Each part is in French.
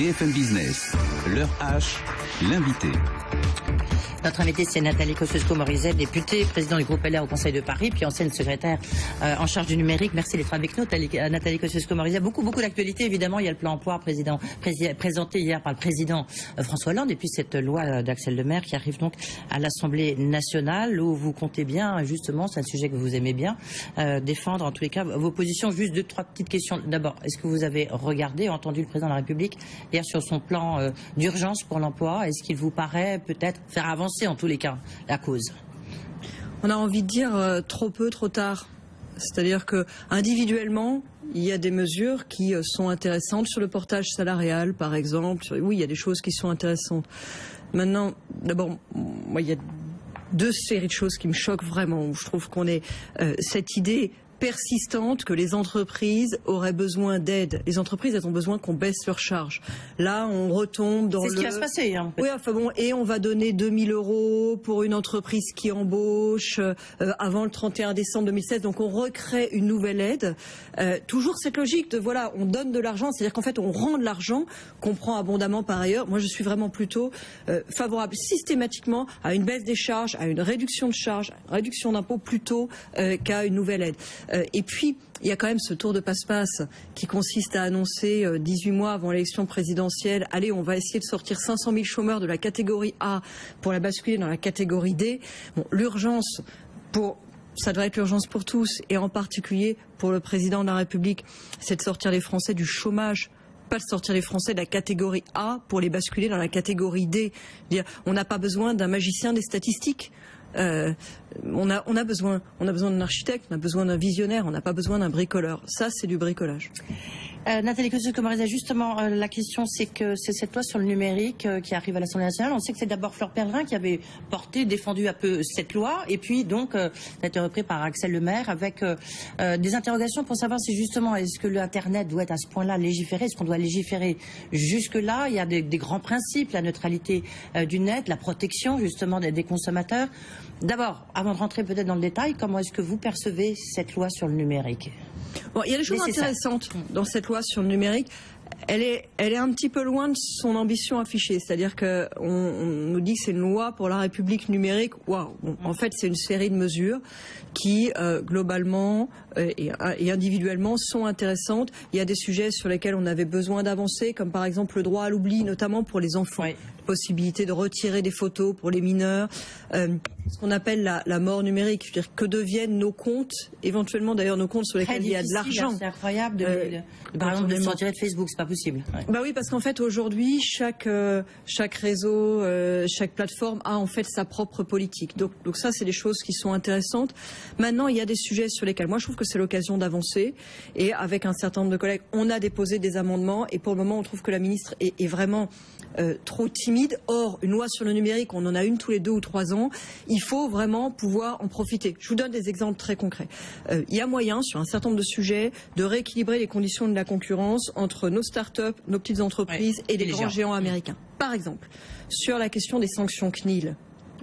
BFM Business, leur H, l'invité. Notre invité, c'est Nathalie Kosciusko-Morizet, députée, président du groupe LR au Conseil de Paris, puis ancienne secrétaire euh, en charge du numérique. Merci d'être avec nous, Nathalie Kosciusko-Morizet. Beaucoup, beaucoup d'actualités, évidemment. Il y a le plan emploi présenté hier par le président euh, François Hollande, et puis cette loi euh, d'Axel Lemaire qui arrive donc à l'Assemblée nationale, où vous comptez bien, justement, c'est un sujet que vous aimez bien, défendre en tous les cas vos positions. Juste deux, trois petites questions. D'abord, est-ce que vous avez regardé, entendu le président de la République hier sur son plan d'urgence pour l'emploi? Est-ce qu'il vous paraît peut-être faire avancer en tous les cas la cause On a envie de dire euh, trop peu, trop tard. C'est-à-dire que individuellement, il y a des mesures qui euh, sont intéressantes sur le portage salarial, par exemple. Oui, il y a des choses qui sont intéressantes. Maintenant, d'abord, il y a deux séries de choses qui me choquent vraiment. je trouve qu'on est euh, cette idée persistante que les entreprises auraient besoin d'aide. Les entreprises, elles ont besoin qu'on baisse leurs charges. Là, on retombe dans le... C'est ce qui va se passer. Hein, oui, enfin bon, et on va donner 2000 euros pour une entreprise qui embauche euh, avant le 31 décembre 2016. Donc on recrée une nouvelle aide. Euh, toujours cette logique de, voilà, on donne de l'argent, c'est-à-dire qu'en fait, on rend de l'argent qu'on prend abondamment par ailleurs. Moi, je suis vraiment plutôt euh, favorable systématiquement à une baisse des charges, à une réduction de charges, à une réduction d'impôts plutôt qu'à une nouvelle aide. Euh, et puis, il y a quand même ce tour de passe-passe qui consiste à annoncer 18 euh, mois avant l'élection présidentielle, allez, on va essayer de sortir 500 000 chômeurs de la catégorie A pour la basculer dans la catégorie D. L'urgence pour ça devrait être l'urgence pour tous, et en particulier pour le président de la République, c'est de sortir les Français du chômage pas de sortir les Français de la catégorie A pour les basculer dans la catégorie D. On n'a pas besoin d'un magicien des statistiques. Euh, on a, on a besoin, on a besoin d'un architecte, on a besoin d'un visionnaire, on n'a pas besoin d'un bricoleur. Ça, c'est du bricolage. Euh, Nathalie Kosciusko-Morizet, justement, euh, la question, c'est que c'est cette loi sur le numérique euh, qui arrive à l'Assemblée nationale. On sait que c'est d'abord Fleur Pellerin qui avait porté, défendu un peu cette loi, et puis donc, ça a été repris par Axel Lemaire avec des interrogations pour savoir si justement, est-ce que l'Internet doit être à ce point-là légiféré, est-ce qu'on doit légiférer jusque-là? Il y a des, grands principes, la neutralité du net, la protection justement des consommateurs. D'abord, avant de rentrer peut-être dans le détail, comment est-ce que vous percevez cette loi sur le numérique? Bon, il y a des choses intéressantes dans cette loi sur le numérique. Elle est, elle est un petit peu loin de son ambition affichée. C'est-à-dire qu'on on nous dit que c'est une loi pour la République numérique. Waouh En fait, c'est une série de mesures qui, euh, globalement euh, et, et, individuellement, sont intéressantes. Il y a des sujets sur lesquels on avait besoin d'avancer, comme par exemple le droit à l'oubli, notamment pour les enfants possibilité de retirer des photos pour les mineurs, euh, ce qu'on appelle la, mort numérique, que deviennent nos comptes, éventuellement d'ailleurs nos comptes sur lesquels il y a de l'argent. C'est incroyable de, euh, par exemple de sortir de Facebook, c'est pas possible. Bah oui, parce qu'en fait aujourd'hui chaque euh, chaque réseau, chaque plateforme a en fait sa propre politique. Donc donc ça c'est des choses qui sont intéressantes. Maintenant il y a des sujets sur lesquels moi je trouve que c'est l'occasion d'avancer et avec un certain nombre de collègues on a déposé des amendements et pour le moment on trouve que la ministre est, est vraiment trop timide Or, une loi sur le numérique, on en a une tous les deux ou trois ans. Il faut vraiment pouvoir en profiter. Je vous donne des exemples très concrets. Euh, il y a moyen, sur un certain nombre de sujets, de rééquilibrer les conditions de la concurrence entre nos start-up, nos petites entreprises et les, grands géants américains. Par exemple, sur la question des sanctions CNIL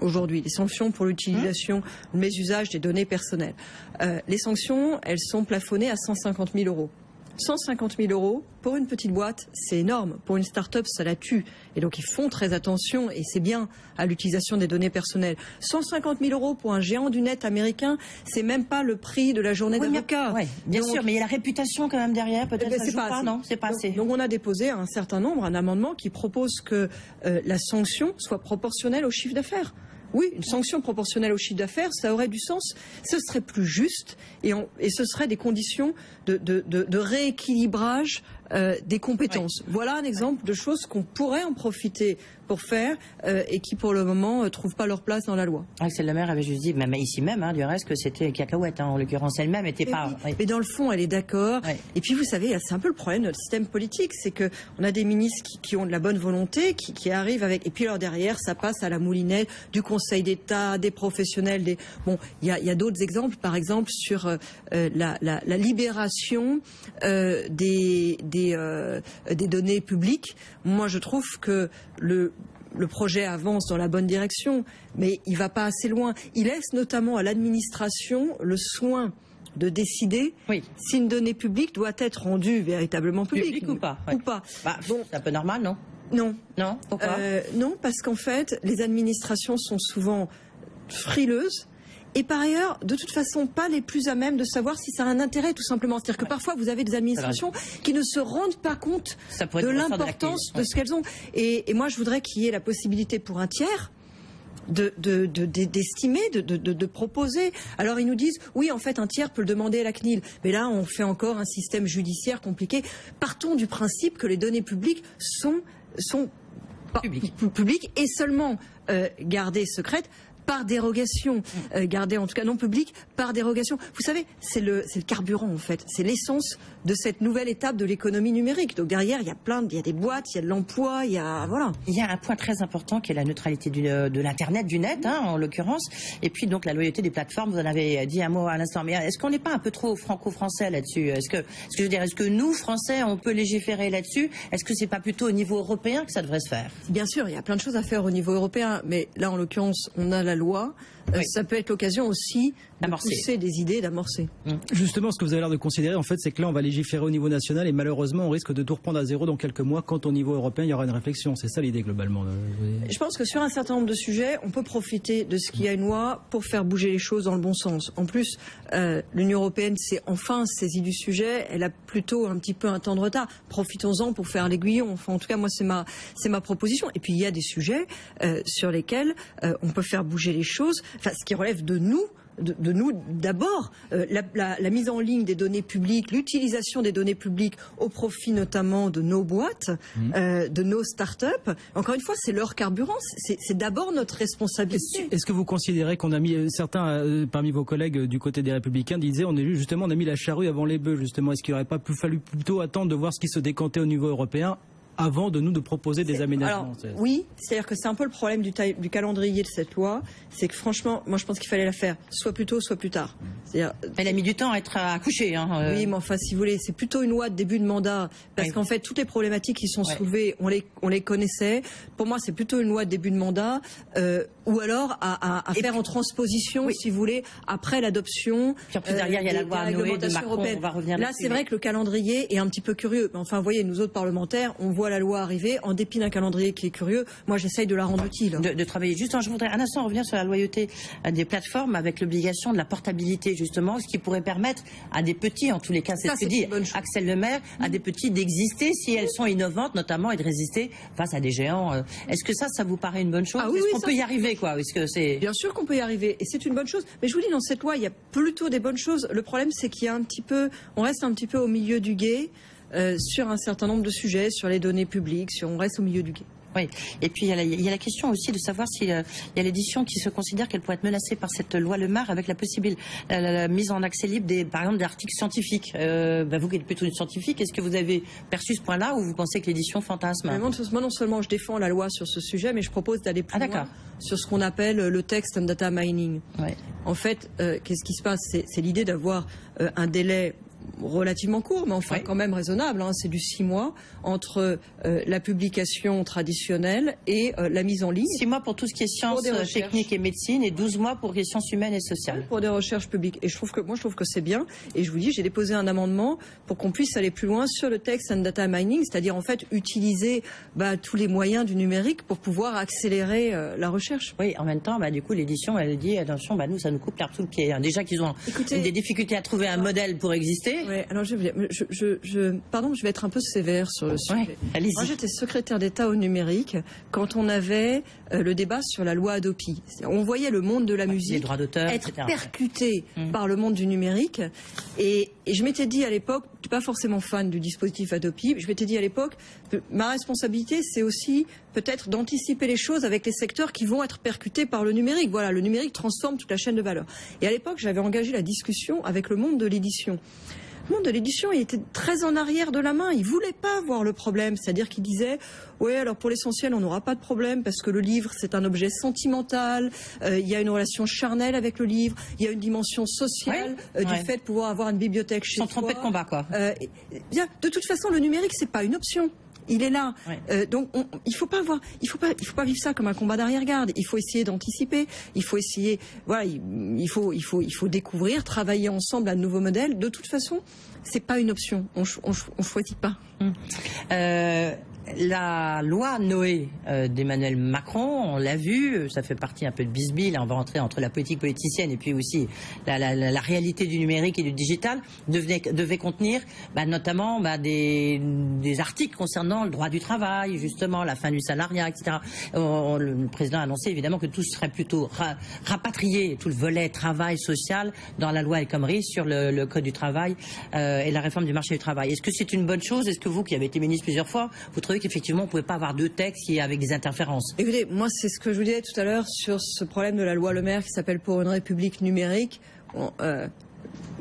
aujourd'hui, les sanctions pour l'utilisation, le mésusage des données personnelles. Euh, les sanctions, elles sont plafonnées à 150 000 euros. 150 000 euros pour une petite boîte, c'est énorme. Pour une start-up, ça la tue. Et donc, ils font très attention, et c'est bien, à l'utilisation des données personnelles. 150 000 euros pour un géant du net américain, c'est même pas le prix de la journée oui, d'avocat. Oui, bien sûr, mais il y a la réputation quand même derrière, peut-être eh ben, c'est pas, non C'est pas assez. Donc, on a déposé un certain nombre, un amendement qui propose que euh, la sanction soit proportionnelle au chiffre d'affaires. Oui, une sanction proportionnelle au chiffre d'affaires, ça aurait du sens. Ce serait plus juste et, ce serait des conditions de rééquilibrage euh, des compétences. Voilà un exemple de choses qu'on pourrait en profiter pour faire euh, et qui pour le moment ne euh, trouvent pas leur place dans la loi. Axel Lemaire avait juste dit, même ici même, hein, du reste, que c'était cacahuète. Hein, en l'occurrence, elle-même n'était pas. Mais dans le fond, elle est d'accord. Et puis vous savez, c'est un peu le problème de notre système politique, c'est que on a des ministres qui, ont de la bonne volonté, qui, arrivent avec, et puis alors derrière, ça passe à la moulinette du Conseil d'État, des professionnels, des. Bon, il y a, d'autres exemples, par exemple sur la, la, libération des euh, des, données publiques. Moi, je trouve que le, le projet avance dans la bonne direction, mais il ne va pas assez loin. Il laisse notamment à l'administration le soin de décider si une donnée publique doit être rendue véritablement publique. Public ou pas Ou pas. Bah, bon, c'est un peu normal, non? Non. Non? Pourquoi euh, Non, parce qu'en fait, les administrations sont souvent frileuses et par ailleurs, de toute façon, pas les plus à même de savoir si ça a un intérêt, tout simplement. C'est-à-dire que parfois, vous avez des administrations qui ne se rendent pas compte de l'importance de, ce qu'elles ont. Et, moi, je voudrais qu'il y ait la possibilité pour un tiers d'estimer, de, de, de, de, proposer. Alors ils nous disent, oui, en fait, un tiers peut le demander à la CNIL. Mais là, on fait encore un système judiciaire compliqué. Partons du principe que les données publiques sont, sont publiques et seulement euh, gardées secrètes par dérogation, euh, gardée en tout cas non publique, par dérogation. Vous savez, c'est le, le carburant en fait, c'est l'essence de cette nouvelle étape de l'économie numérique. Donc derrière, il y a plein, de, il y a des boîtes, il y a de l'emploi, il y a voilà. Il y a un point très important qui est la neutralité du, de l'internet, du net, hein, en l'occurrence, et puis donc la loyauté des plateformes. Vous en avez dit un mot à l'instant, mais est-ce qu'on n'est pas un peu trop franco-français là-dessus? Est-ce que, est-ce que je veux dire, est-ce que nous Français, on peut légiférer là-dessus? Est-ce que c'est pas plutôt au niveau européen que ça devrait se faire? Bien sûr, il y a plein de choses à faire au niveau européen, mais là en l'occurrence, on a la loi. Euh, ça peut être l'occasion aussi d'amorcer des idées, d'amorcer. Mmh. Justement, ce que vous avez l'air de considérer, en fait, c'est que là, on va légiférer au niveau national et malheureusement, on risque de tout reprendre à zéro dans quelques mois quand au niveau européen, il y aura une réflexion. C'est ça l'idée globalement. Je pense que sur un certain nombre de sujets, on peut profiter de ce qu'il y a une loi pour faire bouger les choses dans le bon sens. En plus, euh, l'Union européenne s'est enfin saisie du sujet. Elle a plutôt un petit peu un temps de retard. Profitons-en pour faire l'aiguillon. Enfin, en tout cas, moi, c'est ma, c'est ma proposition. Et puis, il y a des sujets euh, sur lesquels euh, on peut faire bouger les choses. Enfin, ce qui relève de nous de, nous d'abord euh, la, mise en ligne des données publiques, l'utilisation des données publiques au profit notamment de nos boîtes, mmh. euh, de nos start-up. Encore une fois, c'est leur carburant, c'est d'abord notre responsabilité. Est-ce que vous considérez qu'on a mis euh, certains parmi vos collègues du côté des Républicains disaient on est justement on a mis la charrue avant les bœufs justement Est-ce qu'il n'aurait pas fallu plutôt attendre de voir ce qui se décantait au niveau européen avant de nous de proposer des aménagements. oui, c'est-à-dire que c'est un peu le problème du, du, calendrier de cette loi, c'est que franchement, moi je pense qu'il fallait la faire soit plus tôt, soit plus tard. Elle a mis du temps à être accouchée. Hein, euh. Oui, mais enfin, si vous voulez, c'est plutôt une loi de début de mandat, parce qu'en fait, toutes les problématiques qui sont soulevées, on les, on les connaissait. Pour moi, c'est plutôt une loi de début de mandat, euh, ou alors à, à, faire en transposition, si vous voulez, après l'adoption. Puis derrière, il y a la euh, loi Noé de Macron, on va revenir Là, c'est vrai que le calendrier est un petit peu curieux. Mais enfin, vous voyez, nous autres parlementaires, on voit la loi arriver, en dépit d'un calendrier qui est curieux, moi j'essaye de la rendre utile. De, travailler. Juste, je voudrais un instant revenir sur la loyauté euh, des plateformes avec l'obligation de la portabilité, justement, ce qui pourrait permettre à des petits, en tous les cas, c'est ce que dit Axel Lemaire, à des petits d'exister si elles sont innovantes, notamment, et de résister face à des géants. Euh. Est-ce que ça, ça vous paraît une bonne chose? Ah Est-ce qu'on peut y arriver, quoi? Est-ce que c'est Bien sûr qu'on peut y arriver, et c'est une bonne chose. Mais je vous dis, dans cette loi, il y a plutôt des bonnes choses. Le problème, c'est qu'il y a un petit peu, on reste un petit peu au milieu du guet. Euh, sur un certain nombre de sujets, sur les données publiques, si on reste au milieu du guet. Oui, et puis il y, a la, question aussi de savoir s'il euh, y a l'édition qui se considère qu'elle pourrait être menacée par cette loi Le Mar avec la possible la, mise en accès libre des, par exemple, d'articles scientifiques. Euh, bah, vous qui êtes plutôt une scientifique, est-ce que vous avez perçu ce point-là ou vous pensez que l'édition fantasme Moi, non seulement je défends la loi sur ce sujet, mais je propose d'aller plus ah, loin sur ce qu'on appelle le text and data mining. En fait, qu'est-ce qui se passe? C'est l'idée d'avoir un délai relativement court, mais enfin quand même raisonnable. Hein. c'est du six mois entre euh, la publication traditionnelle et euh, la mise en ligne. Six mois pour tout ce qui est sciences techniques et médecine, et 12 mois pour les sciences humaines et sociales. Pour des recherches publiques. Et je trouve que moi, je trouve que c'est bien. Et je vous dis, j'ai déposé un amendement pour qu'on puisse aller plus loin sur le text and data mining, c'est-à-dire en fait utiliser bah, tous les moyens du numérique pour pouvoir accélérer euh, la recherche. Oui, en même temps, bah, du coup, l'édition, elle dit attention, bah, nous, ça nous coupe l'air tout le pied. Hein. Déjà qu'ils ont des difficultés à trouver un modèle pour exister. Ouais, alors je, je, je, pardon, je vais être un peu sévère sur le sujet. Moi, j'étais secrétaire d'État au numérique quand on avait euh, le débat sur la loi Adopi. On voyait le monde de la musique être percuté mmh. par le monde du numérique. Et, et je m'étais dit à l'époque, je suis pas forcément fan du dispositif Adopi, je m'étais dit à l'époque, ma responsabilité, c'est aussi peut-être d'anticiper les choses avec les secteurs qui vont être percutés par le numérique. Voilà, le numérique transforme toute la chaîne de valeur. Et à l'époque, j'avais engagé la discussion avec le monde de l'édition. Le monde de l'édition, il était très en arrière de la main. Il voulait pas voir le problème. C'est-à-dire qu'il disait, ouais, alors pour l'essentiel, on n'aura pas de problème parce que le livre, c'est un objet sentimental. Euh, il y a une relation charnelle avec le livre. Il y a une dimension sociale euh, du fait de pouvoir avoir une bibliothèque chez Sans tromper de combat, quoi. Euh, bien, de toute façon, le numérique, c'est pas une option. Il est là. Euh, donc il faut pas voir, il faut pas, il faut pas vivre ça comme un combat d'arrière-garde. Il faut essayer d'anticiper. Il faut essayer, voilà, il, faut, il faut, il faut découvrir, travailler ensemble un nouveau modèle. De toute façon, c'est pas une option. On, on, choisit pas. Hum. Euh, la loi Noé euh, d'Emmanuel Macron, on l'a vu, ça fait partie un peu de bisbille, on va rentrer entre la politique politicienne et puis aussi la, réalité du numérique et du digital, devait contenir bah, notamment bah, des, articles concernant le droit du travail, justement, la fin du salariat, etc. le président a annoncé évidemment que tout serait plutôt rapatrié, tout le volet travail social dans la loi El Khomri sur le, code du travail euh, et la réforme du marché du travail. Est-ce que c'est une bonne chose? Est-ce que vous, qui avez été ministre plusieurs fois, vous trouvez qu'effectivement, on ne pouvait pas avoir deux textes avec des interférences? Écoutez, moi, c'est ce que je vous disais tout à l'heure sur ce problème de la loi Le Maire qui s'appelle Pour une République numérique. Euh,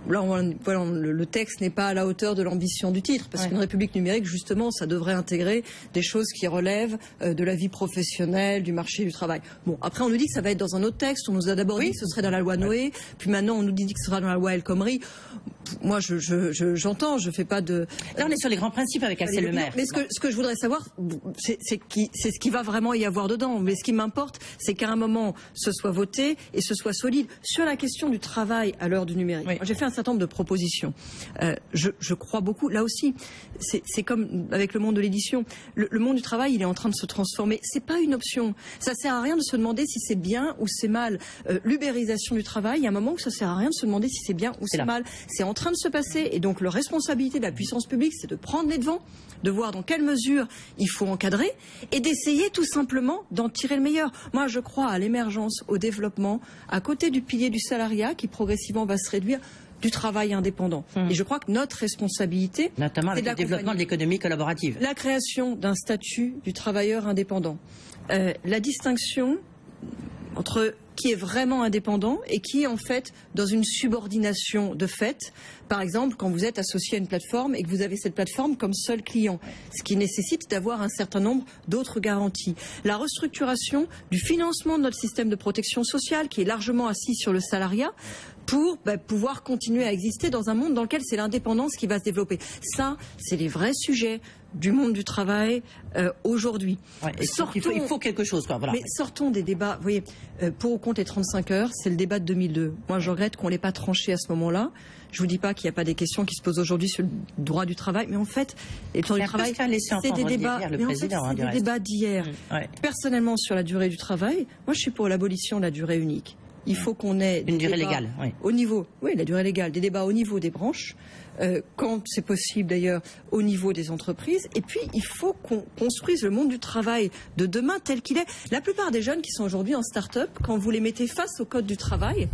là, le, texte n'est pas à la hauteur de l'ambition du titre, parce qu'une république numérique, justement, ça devrait intégrer des choses qui relèvent euh, de la vie professionnelle, du marché du travail. Bon, après, on nous dit que ça va être dans un autre texte. On nous a d'abord dit que ce serait dans la loi Noé, puis maintenant on nous dit que ce sera dans la loi El Khomri. Moi, j'entends, je, je, je, fais pas de. Là, on est sur les grands principes avec Axel Le Maire. Mais ce que, ce que je voudrais savoir, c'est ce qui va vraiment y avoir dedans. Mais ce qui m'importe, c'est qu'à un moment, ce soit voté et ce soit solide. Sur la question du travail à l'heure du numérique, j'ai fait un certain nombre de propositions. Euh, je, crois beaucoup, là aussi, c'est comme avec le monde de l'édition. Le, monde du travail, il est en train de se transformer. C'est pas une option. Ça sert à rien de se demander si c'est bien ou c'est mal. Euh, l'ubérisation du travail, il y a un moment où ça sert à rien de se demander si c'est bien ou c'est mal. C'est en train de se passer et donc la responsabilité de la puissance publique, c'est de prendre les devants, de voir dans quelle mesure il faut encadrer et d'essayer tout simplement d'en tirer le meilleur. Moi, je crois à l'émergence, au développement, à côté du pilier du salariat qui progressivement va se réduire du travail indépendant. Hum. Et je crois que notre responsabilité, notamment avec le développement de l'économie collaborative, la création d'un statut du travailleur indépendant, euh, la distinction entre qui est vraiment indépendant et qui est en fait dans une subordination de fait. Par exemple, quand vous êtes associé à une plateforme et que vous avez cette plateforme comme seul client, ce qui nécessite d'avoir un certain nombre d'autres garanties. La restructuration du financement de notre système de protection sociale qui est largement assis sur le salariat pour bah, pouvoir continuer à exister dans un monde dans lequel c'est l'indépendance qui va se développer. Ça, c'est les vrais sujets du monde du travail euh, aujourd'hui. il, faut, quelque chose. Quoi, Mais sortons des débats. Vous voyez, euh, pour ou contre les 35 heures, c'est le débat de 2002. Moi, je regrette qu'on ne l'ait pas tranché à ce moment-là. Je vous dis pas qu'il n'y a pas des questions qui se posent aujourd'hui sur le droit du travail, mais en fait, les temps du travail, c'est des débats, hein, des débats d'hier. Mmh, Personnellement, sur la durée du travail, moi, je suis pour l'abolition de la durée unique. Il faut qu'on ait une durée légale, au niveau, oui, la durée légale, des débats au niveau des branches, euh, quand c'est possible d'ailleurs au niveau des entreprises. Et puis il faut qu'on construise le monde du travail de demain tel qu'il est. La plupart des jeunes qui sont aujourd'hui en start-up, quand vous les mettez face au code du travail,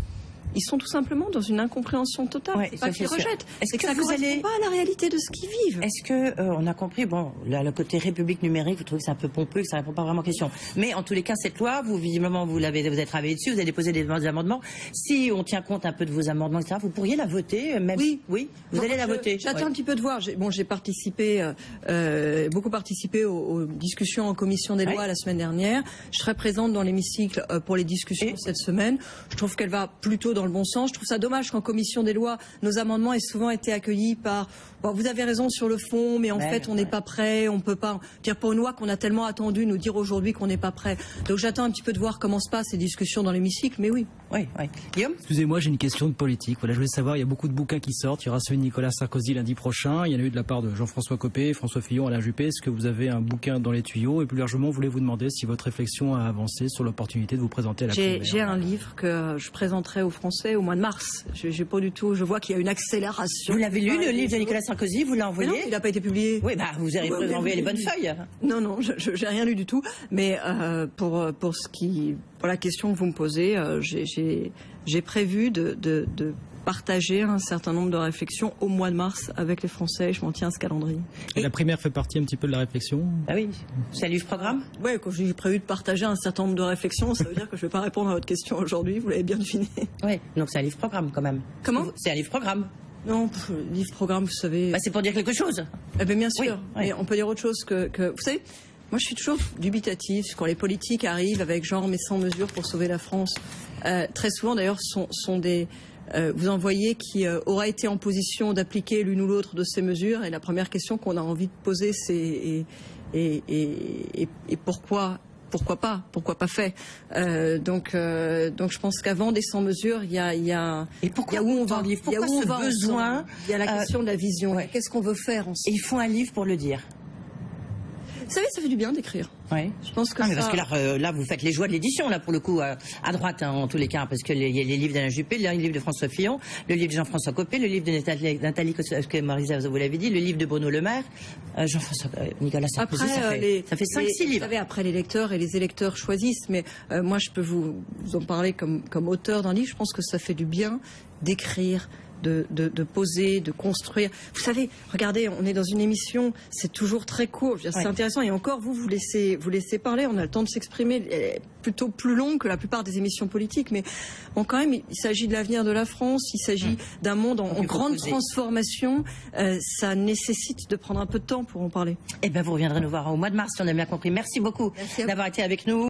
ils sont tout simplement dans une incompréhension totale. Ouais, pas qu'ils rejettent, c'est que, ça ne correspond pas à la réalité de ce qu'ils vivent. Est-ce que euh, on a compris Bon, le côté République numérique, vous trouvez que c'est un peu pompeux, que ça répond pas vraiment aux questions. Mais en tous les cas, cette loi, vous visiblement vous l'avez, vous êtes travaillé dessus, vous avez déposé des amendements. Si on tient compte un peu de vos amendements, etc., vous pourriez la voter, euh, même. Oui, oui. Vous allez la voter. J'attends un petit peu de voir. Bon, j'ai participé, euh, euh, beaucoup participé aux, discussions en commission des lois la semaine dernière. Je serai présente dans l'hémicycle pour les discussions cette semaine. Je trouve qu'elle va plutôt dans le bon sens. Je trouve ça dommage qu'en commission des lois, nos amendements aient souvent été accueillis par vous avez raison sur le fond, mais en fait, on n'est pas prêt, on peut pas dire pour une loi qu'on a tellement attendu nous dire aujourd'hui qu'on n'est pas prêt. Donc j'attends un petit peu de voir comment se passent ces discussions dans l'hémicycle, mais oui. Oui, oui. Guillaume? Excusez-moi, j'ai une question de politique. Voilà, je voulais savoir, il y a beaucoup de bouquins qui sortent. Il y aura celui de Nicolas Sarkozy lundi prochain. Il y en a eu de la part de Jean-François Copé, François Fillon, Alain Juppé. Est-ce que vous avez un bouquin dans les tuyaux? Et plus largement, voulais vous demander si votre réflexion a avancé sur l'opportunité de vous présenter à la J'ai un livre que je présenterai aux Français au mois de mars. J'ai pas du tout. Je vois qu'il y a une accélération. Vous l'avez lu, le livre de Nicolas Sarkozy Vous l'avez envoyé Il n'a pas été publié. Oui, bah vous avez envoyé les bonnes feuilles. Non, non, je n'ai rien lu du tout. Mais euh, pour pour ce qui pour la question que vous me posez, euh, j'ai prévu de, de, de, partager un certain nombre de réflexions au mois de mars avec les Français. Je m'en tiens à ce calendrier. Et, la primaire fait partie un petit peu de la réflexion? Ah oui, c'est un livre programme? Oui, quand j'ai prévu de partager un certain nombre de réflexions, ça veut dire que je ne vais pas répondre à votre question aujourd'hui, vous l'avez bien deviné. Oui, donc c'est un livre programme quand même. Comment? C'est un livre programme. Non, livre programme, vous savez. Bah, c'est pour dire quelque chose. Eh bien, bien sûr. Mais on peut dire autre chose que, que... Vous savez, moi, je suis toujours dubitatif quand les politiques arrivent avec genre mais sans mesure pour sauver la France. Euh, très souvent, d'ailleurs, sont, sont des euh, vous en voyez qui euh, aura été en position d'appliquer l'une ou l'autre de ces mesures. Et la première question qu'on a envie de poser, c'est et, et, et, et pourquoi pourquoi pas Pourquoi pas fait? Euh, Donc, euh, donc je pense qu'avant des 100 mesures, il y a, il y a, Et pourquoi il y a où on va, il y a où on va besoin? Il y a la euh, question de la vision. ouais. Qu'est-ce qu'on veut faire Et ensemble il faut un livre pour le dire. Vous savez, ça fait du bien d'écrire. Oui. Je pense que Ah, mais ça... parce que là, euh, là, vous faites les joies de l'édition, là, pour le coup, euh, à droite, hein, en tous les cas, parce que les- il y a les livres d'Alain Juppé, le livre de François Fillon, le livre de Jean-François Copé, le livre de Nathalie, Nathalie Kosciusko-Morizet, vous l'avez dit, le livre de Bruno Le Maire, euh, Jean-François, euh, Nicolas Sarkozy, Après, ça, fait, les, ça fait 5-6 les- Vous livres. savez, après, les lecteurs et les électeurs choisissent, mais euh, moi, je peux vous, vous en parler comme, comme auteur d'un livre. Je pense que ça fait du bien d'écrire, de, de, de poser, de construire. Vous savez, regardez, on est dans une émission, c'est toujours très court, c'est Ouais. intéressant. Et encore, vous, vous laissez, vous laissez parler, on a le temps de s'exprimer, plutôt plus longue que la plupart des émissions politiques. Mais bon, quand même, il s'agit de l'avenir de la France, il s'agit d'un monde en, grande transformation. Euh, ça nécessite de prendre un peu de temps pour en parler. Eh ben, vous reviendrez nous voir au mois de mars, si on a bien compris. Merci beaucoup d'avoir été avec nous.